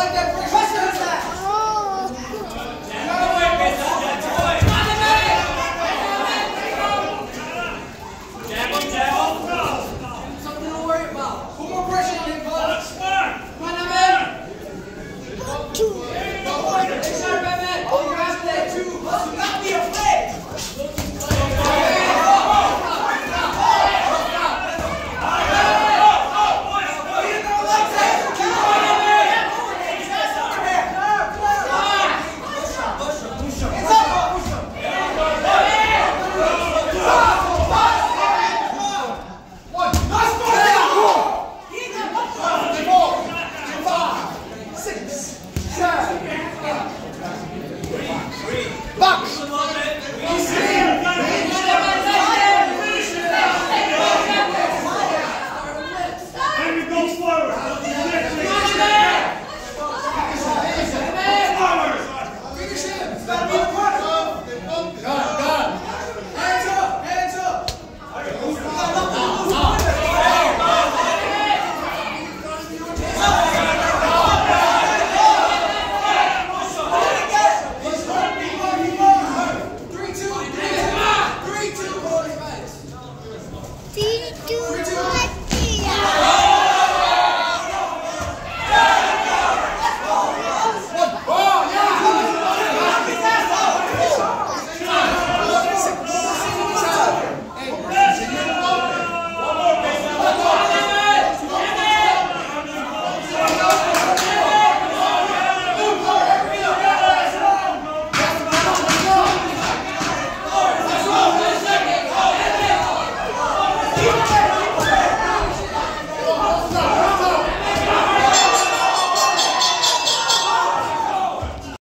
like that person do.